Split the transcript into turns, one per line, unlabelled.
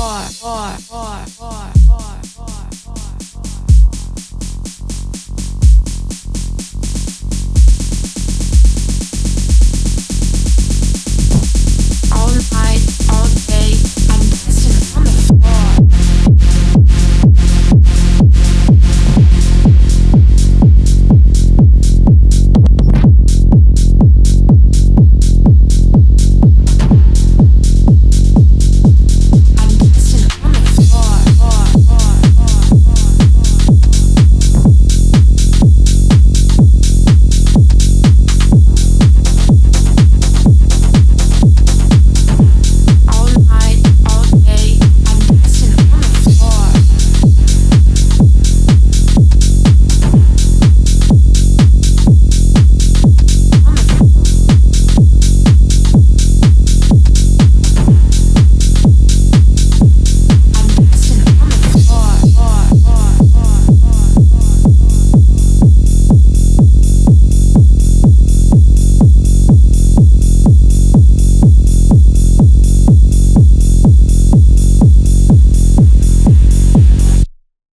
dancing on the floor, floor, floor, floor.